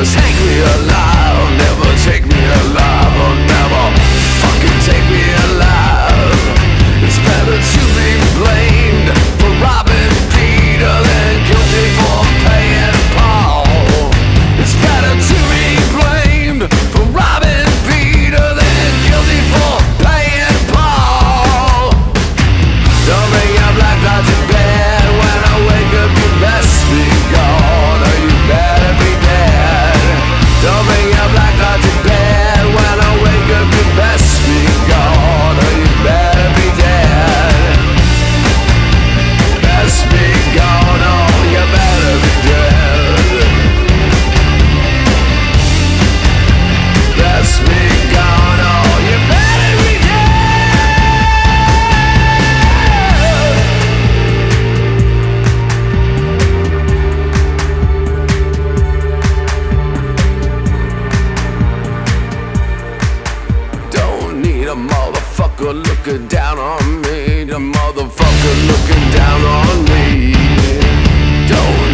was angry alive The motherfucker looking down on me. The motherfucker looking down on me. Don't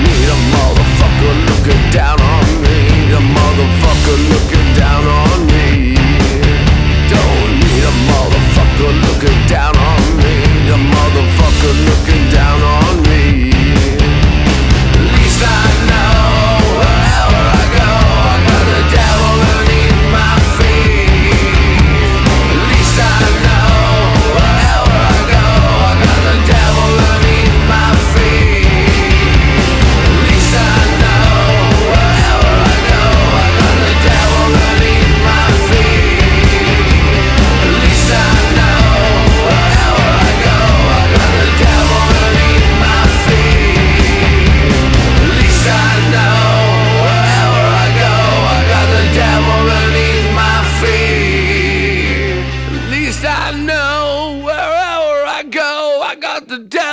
I got the death.